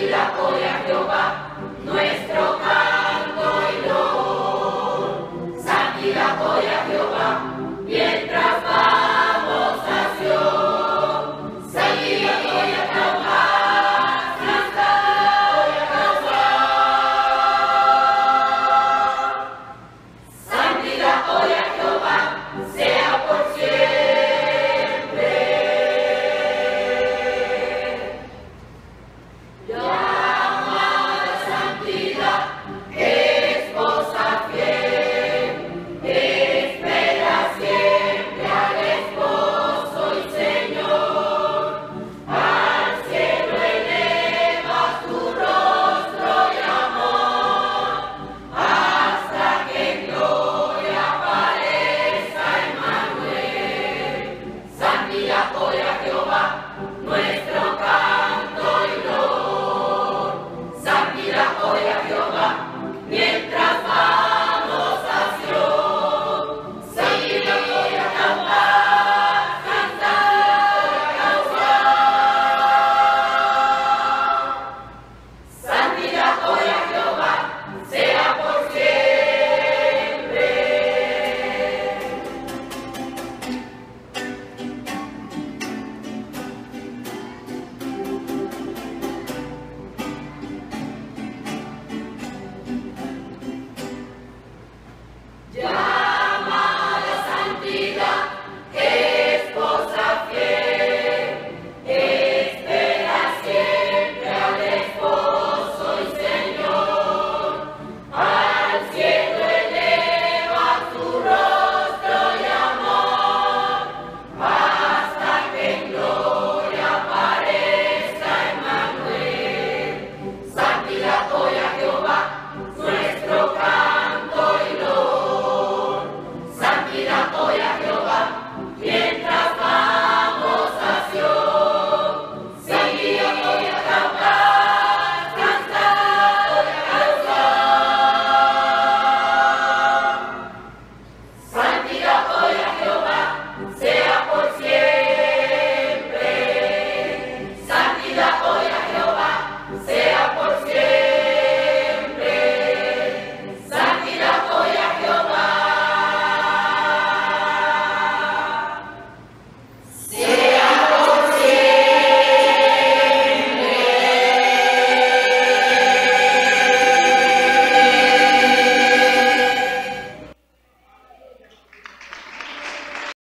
y la a Jehová.